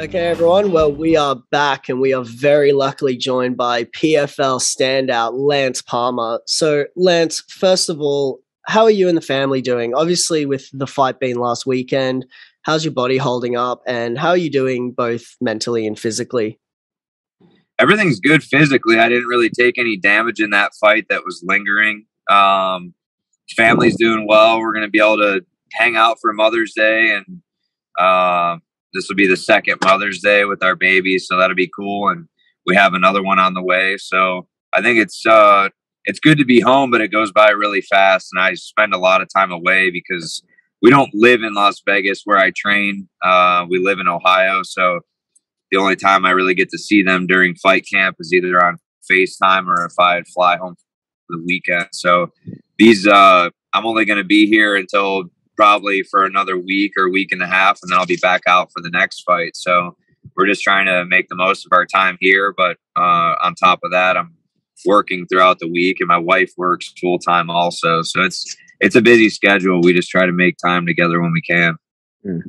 Okay, everyone. Well, we are back and we are very luckily joined by PFL standout Lance Palmer. So, Lance, first of all, how are you and the family doing? Obviously, with the fight being last weekend, how's your body holding up and how are you doing both mentally and physically? Everything's good physically. I didn't really take any damage in that fight that was lingering. Um, family's doing well. We're going to be able to hang out for Mother's Day and, uh, this will be the second Mother's Day with our baby, so that'll be cool. And we have another one on the way. So I think it's uh, it's good to be home, but it goes by really fast. And I spend a lot of time away because we don't live in Las Vegas where I train. Uh, we live in Ohio, so the only time I really get to see them during fight camp is either on FaceTime or if I fly home for the weekend. So these, uh, I'm only going to be here until probably for another week or week and a half, and then I'll be back out for the next fight. So we're just trying to make the most of our time here. But uh, on top of that, I'm working throughout the week, and my wife works full time also. So it's it's a busy schedule. We just try to make time together when we can. Mm.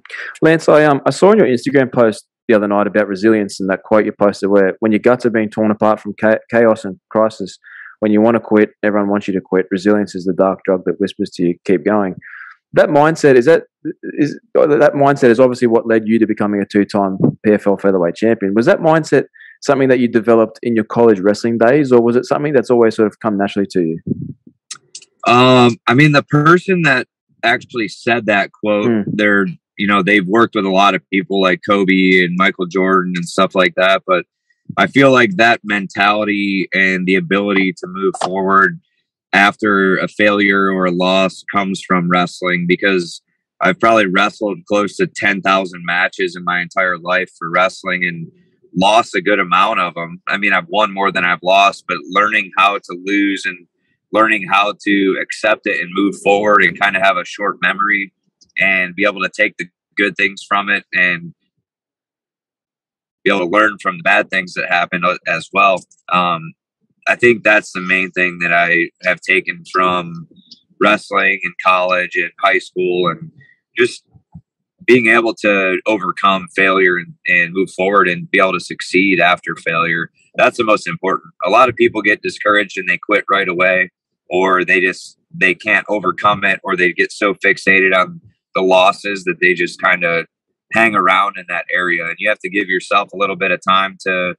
Lance, I um I saw on your Instagram post the other night about resilience and that quote you posted where when your guts are being torn apart from chaos and crisis, when you want to quit, everyone wants you to quit. Resilience is the dark drug that whispers to you, keep going that mindset is that is that mindset is obviously what led you to becoming a two-time PFL featherweight champion. Was that mindset something that you developed in your college wrestling days, or was it something that's always sort of come naturally to you? Um, I mean, the person that actually said that quote, mm. they're you know they've worked with a lot of people like Kobe and Michael Jordan and stuff like that, but I feel like that mentality and the ability to move forward after a failure or a loss comes from wrestling because I've probably wrestled close to 10,000 matches in my entire life for wrestling and lost a good amount of them. I mean, I've won more than I've lost, but learning how to lose and learning how to accept it and move forward and kind of have a short memory and be able to take the good things from it and be able to learn from the bad things that happen uh, as well. Um, I think that's the main thing that I have taken from wrestling in college and high school and just being able to overcome failure and, and, move forward and be able to succeed after failure. That's the most important. A lot of people get discouraged and they quit right away or they just they can't overcome it or they get so fixated on the losses that they just kind of hang around in that area and you have to give yourself a little bit of time to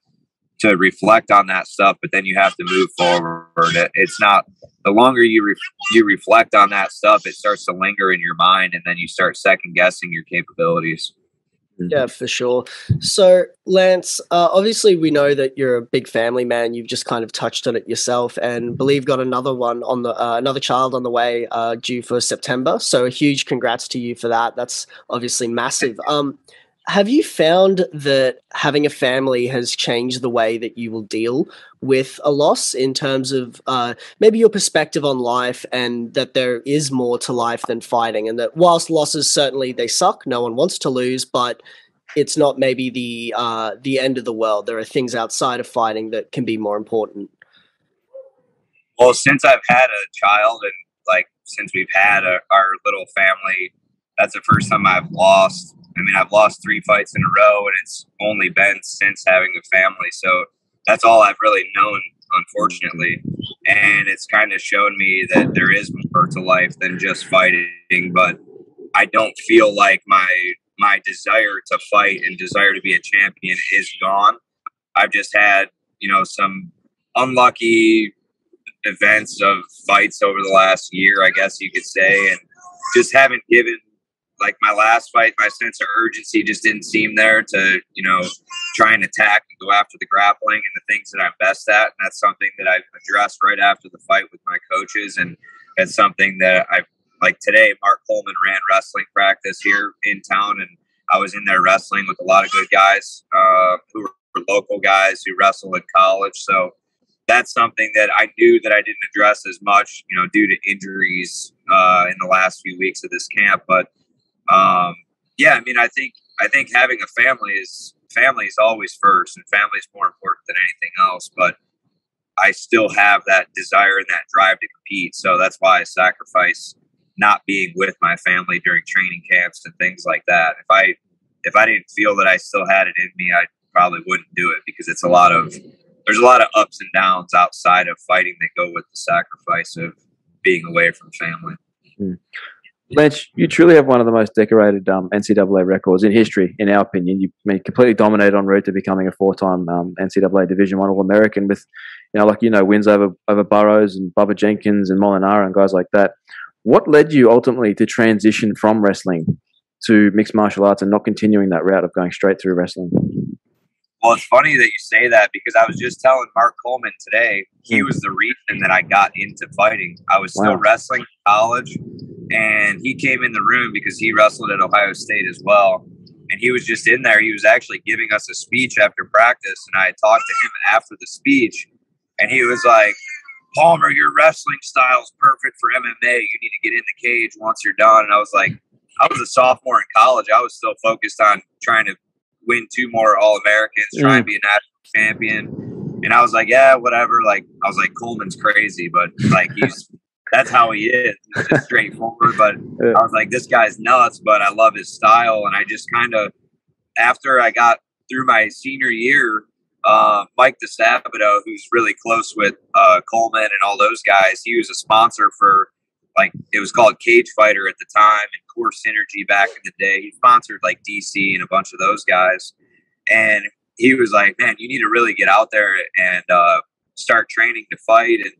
to reflect on that stuff, but then you have to move forward. It's not the longer you re- you reflect on that stuff, it starts to linger in your mind, and then you start second guessing your capabilities. Yeah, for sure. So, Lance, uh, obviously, we know that you're a big family man. You've just kind of touched on it yourself, and believe got another one on the uh, another child on the way, uh, due for September. So, a huge congrats to you for that. That's obviously massive. Um, have you found that having a family has changed the way that you will deal with a loss in terms of uh, maybe your perspective on life and that there is more to life than fighting? And that whilst losses certainly they suck no one wants to lose but it's not maybe the uh, the end of the world. There are things outside of fighting that can be more important. Well since i've had a child and like since we've had a, our little family that's the first time i've lost I mean, I've lost three fights in a row, and it's only been since having a family. So that's all I've really known, unfortunately. And it's kind of shown me that there is more to life than just fighting. But I don't feel like my my desire to fight and desire to be a champion is gone. I've just had, you know, some unlucky events of fights over the last year, I guess you could say, and just haven't given like my last fight, my sense of urgency just didn't seem there to, you know, try and attack and go after the grappling and the things that I'm best at. And that's something that I've addressed right after the fight with my coaches. And it's something that I've, like today, Mark Coleman ran wrestling practice here in town. And I was in there wrestling with a lot of good guys uh, who were local guys who wrestle in college. So that's something that I knew that I didn't address as much, you know, due to injuries uh, in the last few weeks of this camp. But um, yeah, I mean, I think I think having a family is family is always first, and family is more important than anything else. But I still have that desire and that drive to compete, so that's why I sacrifice not being with my family during training camps and things like that. If I if I didn't feel that I still had it in me, I probably wouldn't do it because it's a lot of there's a lot of ups and downs outside of fighting that go with the sacrifice of being away from family. Hmm. Lance, you truly have one of the most decorated um, NCAA records in history, in our opinion. You I mean, completely dominated en route to becoming a four-time um, NCAA Division One All-American with, you know, like you know, wins over over Burroughs and Bubba Jenkins and Molinaro and guys like that. What led you ultimately to transition from wrestling to mixed martial arts and not continuing that route of going straight through wrestling? Well, it's funny that you say that because I was just telling Mark Coleman today, he hmm. was the reason that I got into fighting. I was still wrestling in college, and he came in the room because he wrestled at Ohio State as well. And he was just in there. He was actually giving us a speech after practice, and I talked to him after the speech, and he was like, Palmer, your wrestling style is perfect for MMA. You need to get in the cage once you're done. And I was like, I was a sophomore in college. I was still focused on trying to win two more All Americans, mm. try and be a national champion. And I was like, yeah, whatever. Like, I was like, Coleman's crazy, but like, he's that's how he is. He's just straightforward. But. I was like, this guy's nuts, but I love his style. And I just kind of, after I got through my senior year, uh, Mike DiSabato, who's really close with uh, Coleman and all those guys, he was a sponsor for like it was called Cage Fighter at the time and Core Synergy back in the day. He sponsored like DC and a bunch of those guys, and he was like, "Man, you need to really get out there and uh, start training to fight." And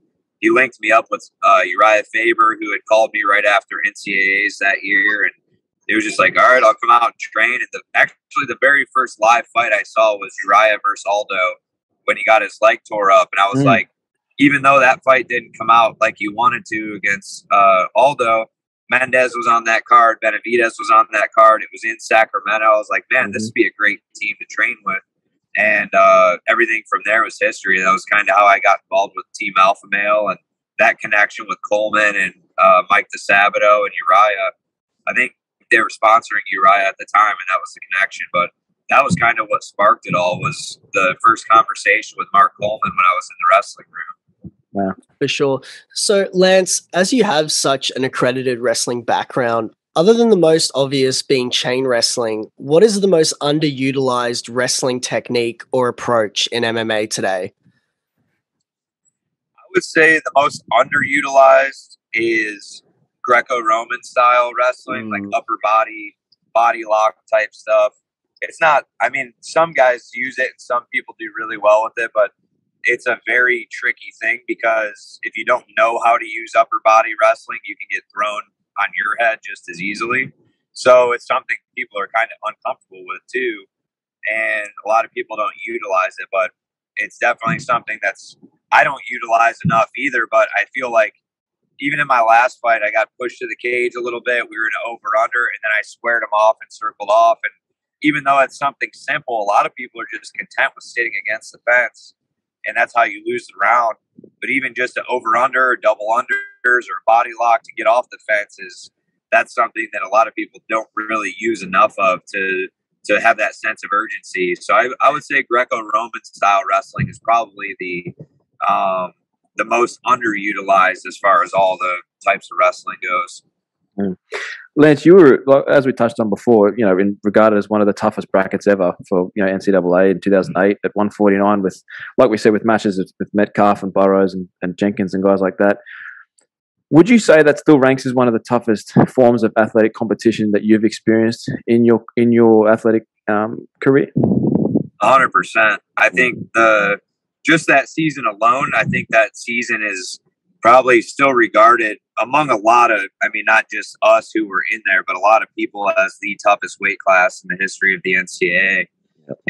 he linked me up with uh, Urijah Faber, who had called me right after NCAA's that year, and it was just like, "All right, I'll come out and train." And the, actually, the very first live fight I saw was Urijah versus Aldo when he got his leg tore up, and I was mm. like even though that fight didn't come out like you wanted to against uh, Aldo, Mendes was on that card, Benavidez was on that card. It was in Sacramento. I was like, man, mm-hmm. this would be a great team to train with. And uh, everything from there was history. That was kind of how I got involved with Team Alpha Male and that connection with Coleman and uh, Mike DiSabato and Urijah. I think they were sponsoring Urijah at the time, and that was the connection. But that was kind of what sparked it all was the first conversation with Mark Coleman when I was in the wrestling room. Yeah. For sure. So, Lance, as you have such an accredited wrestling background, other than the most obvious being chain wrestling, what is the most underutilized wrestling technique or approach in MMA today? I would say the most underutilized is Greco Roman style wrestling, mm. like upper body, body lock type stuff. It's not, I mean, some guys use it and some people do really well with it, but it's a very tricky thing because if you don't know how to use upper body wrestling, you can get thrown on your head just as easily. So it's something people are kind of uncomfortable with too. And a lot of people don't utilize it, but it's definitely something that's I don't utilize enough either. But I feel like even in my last fight, I got pushed to the cage a little bit. We were in over under, and then I squared him off and circled off. And even though it's something simple, a lot of people are just content with sitting against the fence and that's how you lose the round. But even just an over under, double unders, or body lock to get off the fence is that's something that a lot of people don't really use enough of to to have that sense of urgency. So I, I would say Greco-Roman style wrestling is probably the um, the most underutilized as far as all the types of wrestling goes. Lance, you were as we touched on before, you know, in, regarded as one of the toughest brackets ever for you know NCAA in 2008 at 149 with, like we said, with matches with Metcalf and Burroughs and, and Jenkins and guys like that. Would you say that still ranks as one of the toughest forms of athletic competition that you've experienced in your in your athletic um, career? hundred percent. I think the just that season alone, I think that season is probably still regarded among a lot of, I mean, not just us who were in there, but a lot of people as the toughest weight class in the history of the NCAA.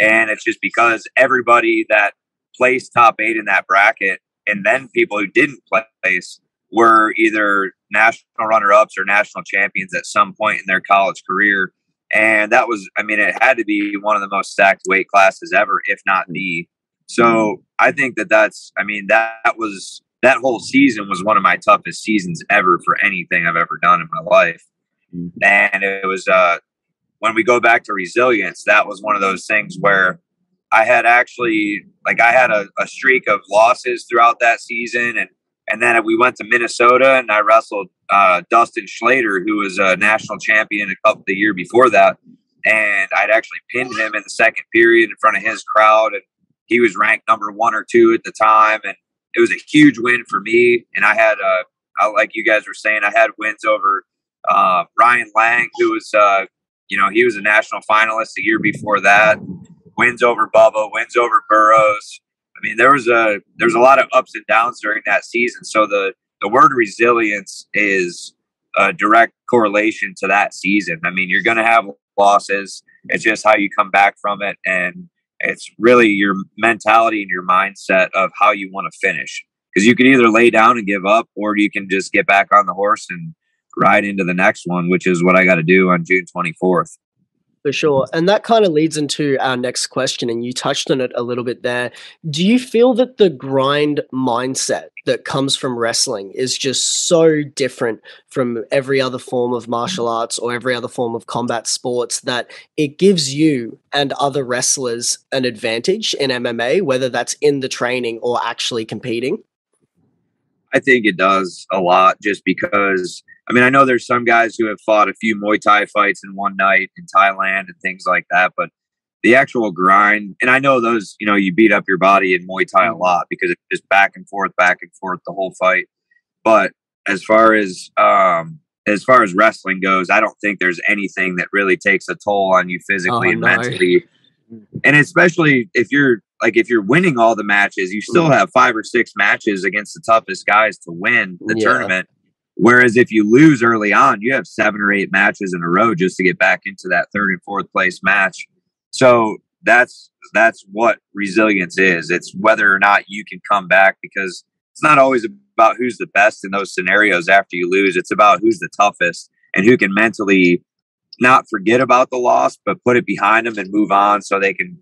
And it's just because everybody that placed top eight in that bracket, and then people who didn't place, were either national runner ups or national champions at some point in their college career. And that was, I mean, it had to be one of the most stacked weight classes ever, if not the. So I think that that's, I mean, that, that was that whole season was one of my toughest seasons ever for anything I've ever done in my life. Mm-hmm. And it was uh, when we go back to resilience, that was one of those things where I had actually like I had a, a streak of losses throughout that season, and and then we went to Minnesota and I wrestled uh, Dustin Schlatter, who was a national champion a couple the year before that. and I'd actually pinned him in the second period in front of his crowd, and he was ranked number one or two at the time, and it was a huge win for me. And I had, uh, like you guys were saying, I had wins over uh, Ryan Lang, who was, uh, you know, he was a national finalist the year before that. Wins over Bubba, wins over Burroughs. I mean, there was a there's a lot of ups and downs during that season. So the the word resilience is a direct correlation to that season. I mean, you're going to have losses. It's just how you come back from it, and it's really your mentality and your mindset of how you want to finish. Because you can either lay down and give up, or you can just get back on the horse and ride into the next one, which is what I got to do on June 24th. For sure. And that kind of leads into our next question, and you touched on it a little bit there. Do you feel that the grind mindset that comes from wrestling is just so different from every other form of martial arts or every other form of combat sports that it gives you and other wrestlers an advantage in MMA, whether that's in the training or actually competing? I think it does a lot just because I mean, I know there's some guys who have fought a few Muay Thai fights in one night in Thailand and things like that, but the actual grind, and I know those, you know, you beat up your body in Muay Thai a mm-hmm. lot because it's just back and forth, back and forth the whole fight. But as far as um, as far as wrestling goes, I don't think there's anything that really takes a toll on you physically oh, and no. mentally. And especially if you're like if you're winning all the matches, you still mm-hmm. have five or six matches against the toughest guys to win the yeah. tournament. Whereas if you lose early on, you have seven or eight matches in a row just to get back into that third and fourth place match. So that's that's what resilience is. It's whether or not you can come back because it's not always about who's the best in those scenarios after you lose. It's about who's the toughest and who can mentally not forget about the loss, but put it behind them and move on so they can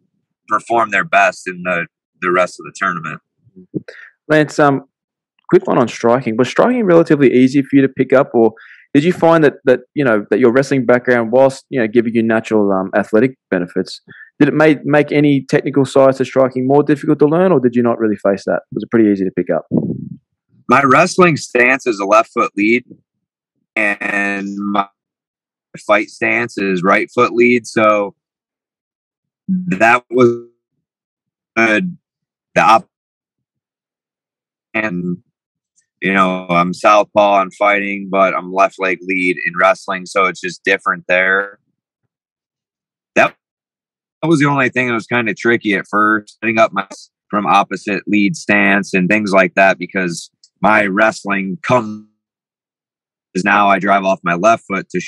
perform their best in the, the rest of the tournament. Lance, um, quick one on striking. Was striking relatively easy for you to pick up, or did you find that that you know that your wrestling background, whilst you know giving you natural um, athletic benefits, did it make make any technical sides to striking more difficult to learn, or did you not really face that? Was it pretty easy to pick up? My wrestling stance is a left foot lead, and my fight stance is right foot lead. So that was good. The op- and you know, I'm southpaw and fighting, but I'm left leg lead in wrestling, so it's just different there. That, that was the only thing that was kind of tricky at first, setting up my from opposite lead stance and things like that because my wrestling comes is now I drive off my left foot to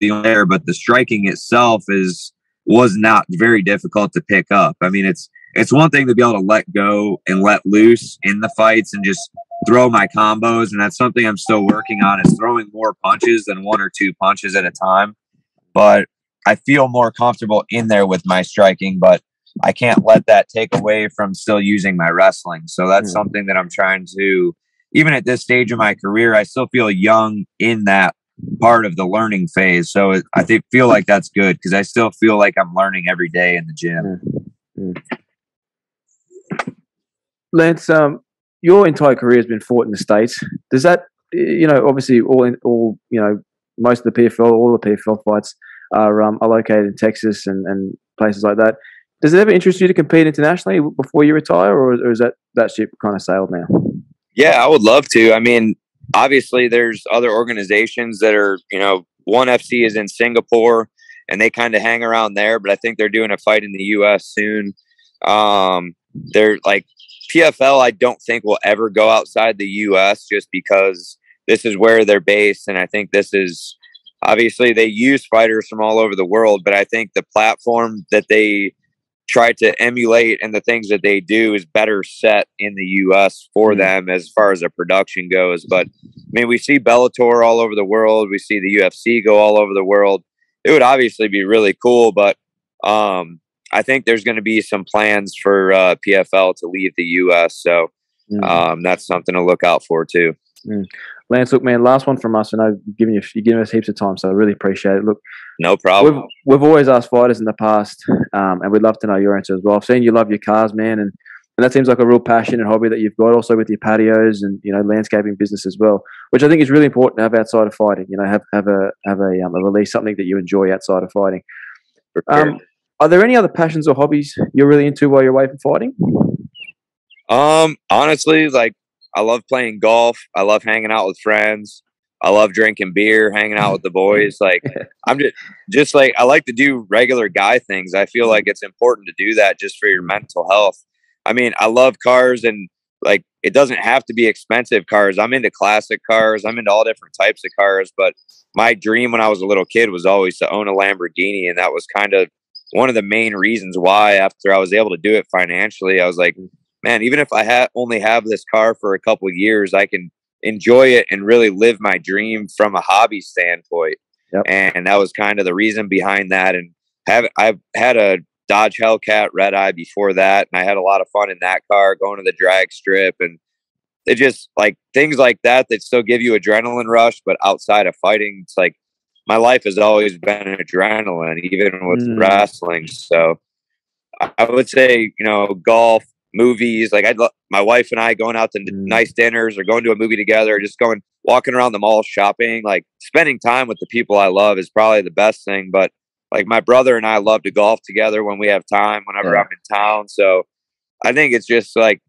the there, but the striking itself is was not very difficult to pick up. I mean, it's it's one thing to be able to let go and let loose in the fights and just throw my combos. And that's something I'm still working on is throwing more punches than one or two punches at a time. But I feel more comfortable in there with my striking, but I can't let that take away from still using my wrestling. So that's mm. something that I'm trying to, even at this stage of my career, I still feel young in that part of the learning phase. So it, I think feel like that's good because I still feel like I'm learning every day in the gym. Mm. Lance, um, your entire career has been fought in the states. Does that, you know, obviously all in, all you know, most of the PFL, all the PFL fights are um, are located in Texas and, and places like that. Does it ever interest you to compete internationally before you retire, or, or is that that ship kind of sailed now? Yeah, I would love to. I mean, obviously, there's other organizations that are, you know, ONE FC is in Singapore, and they kind of hang around there. But I think they're doing a fight in the U.S. soon. Um, they're like PFL, I don't think will ever go outside the U.S. just because this is where they're based, and I think this is obviously they use fighters from all over the world, but I think the platform that they try to emulate and the things that they do is better set in the U.S. for mm-hmm. them as far as the production goes. But I mean, we see Bellator all over the world, we see the UFC go all over the world. It would obviously be really cool, but um, I think there's going to be some plans for uh, PFL to leave the U.S. So mm. um, that's something to look out for too. Mm. Lance, look, man, last one from us. I know you've given, you, you've given us heaps of time, so I really appreciate it. Look, no problem. We've, we've always asked fighters in the past, um, and we'd love to know your answer as well. I've seen you love your cars, man, and and that seems like a real passion and hobby that you've got also with your patios and you know landscaping business as well which i think is really important to have outside of fighting you know have have a have a, um, a release something that you enjoy outside of fighting sure. um, are there any other passions or hobbies you're really into while you're away from fighting um honestly like i love playing golf i love hanging out with friends I love drinking beer, hanging out with the boys. Like I'm just just like I like to do regular guy things. I feel like it's important to do that just for your mental health. I mean, I love cars and like it doesn't have to be expensive cars. I'm into classic cars. I'm into all different types of cars, but my dream when I was a little kid was always to own a Lamborghini and that was kind of one of the main reasons why after I was able to do it financially, I was like, mm-hmm. man, even if I ha- only have this car for a couple years, I can enjoy it and really live my dream from a hobby standpoint. Yep. And that was kind of the reason behind that. And have I've had a Dodge Hellcat Red Eye before that, and I had a lot of fun in that car, going to the drag strip, and it just like things like that that still give you adrenaline rush, but outside of fighting, it's like my life has always been adrenaline, even with mm. wrestling. So I would say, you know, golf, movies. Like I'd my wife and I going out to mm. nice dinners or going to a movie together, or just going walking around the mall shopping. Like spending time with the people I love is probably the best thing. But like my brother and I love to golf together when we have time, whenever yeah. I'm in town. So I think it's just like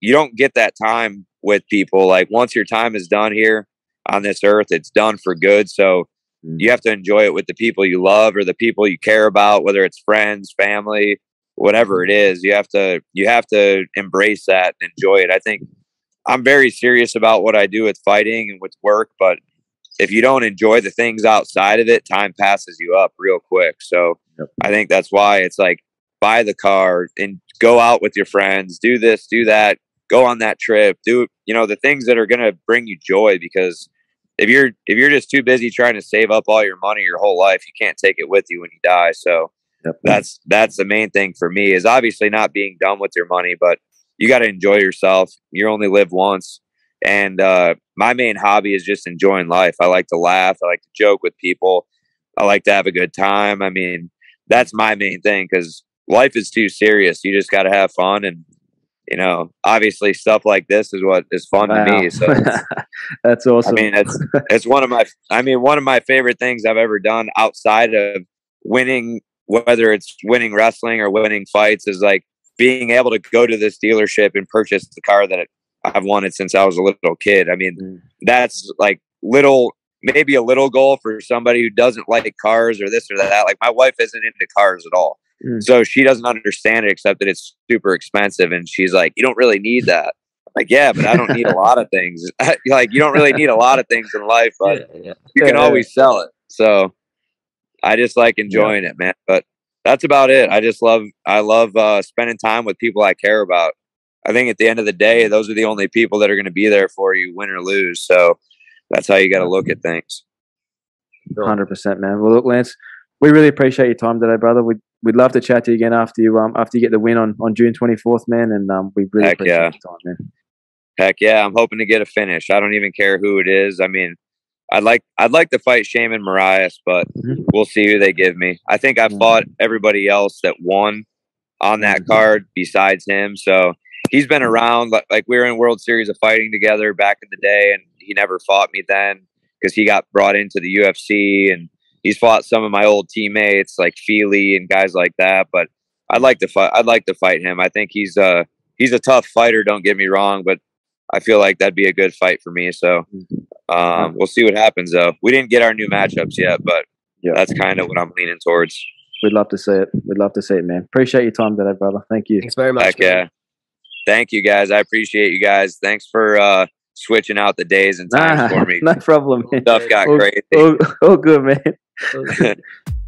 you don't get that time with people. Like once your time is done here on this earth, it's done for good. So. You have to enjoy it with the people you love or the people you care about, whether it's friends, family, whatever it is. You have to you have to embrace that and enjoy it. I think I'm very serious about what I do with fighting and with work, but if you don't enjoy the things outside of it, time passes you up real quick. So yep. I think that's why it's like buy the car and go out with your friends, do this, do that, go on that trip, do you know the things that are going to bring you joy because if you're if you're just too busy trying to save up all your money your whole life, you can't take it with you when you die. So yep. that's that's the main thing for me is obviously not being dumb with your money, but you got to enjoy yourself. You only live once. And uh, my main hobby is just enjoying life. I like to laugh. I like to joke with people. I like to have a good time. I mean, that's my main thing because life is too serious. You just got to have fun. And, you know, obviously stuff like this is what is fun wow. to me. So that's awesome. I mean, it's, it's one of my, I mean, one of my favorite things I've ever done outside of winning, whether it's winning wrestling or winning fights is like being able to go to this dealership and purchase the car that I've wanted since I was a little kid. I mean, mm. that's like little, maybe a little goal for somebody who doesn't like cars or this or that. Like my wife isn't into cars at all. Mm. So she doesn't understand it except that it's super expensive. And she's like, you don't really need that. I'm like, yeah, but I don't need a lot of things. like, you don't really need a lot of things in life, but yeah, yeah. you can yeah, always sell it. So I just like enjoying it, man. But that's about it. I just love, I love uh, spending time with people I care about. I think at the end of the day, those are the only people that are going to be there for you, win or lose. So that's how you got to look at things. Hundred percent, man. Well, look, Lance, we really appreciate your time today, brother. We'd we'd love to chat to you again after you um after you get the win on, on June twenty fourth, man. And um, we really Heck appreciate yeah. your time, man. Heck yeah, I'm hoping to get a finish. I don't even care who it is. I mean, I'd like I'd like to fight Sheymon Moraes, but mm-hmm. we'll see who they give me. I think I mm-hmm. fought everybody else that won on that mm-hmm. card besides him. So he's been around. Like we were in World Series of Fighting together back in the day, and he never fought me then because he got brought into the UFC, and he's fought some of my old teammates like Fili and guys like that. But I'd like to fight. I'd like to fight him. I think he's a uh, he's a tough fighter. Don't get me wrong, but I feel like that'd be a good fight for me. So um, we'll see what happens. Though we didn't get our new matchups yet, but yeah. that's kind of what I'm leaning towards. We'd love to see it. We'd love to see it, man. Appreciate your time today, brother. Thank you. Thanks very much. Heck yeah thank you guys. I appreciate you guys. Thanks for uh, switching out the days and times for me. No problem. Man. Stuff got all, crazy. All, all good, man.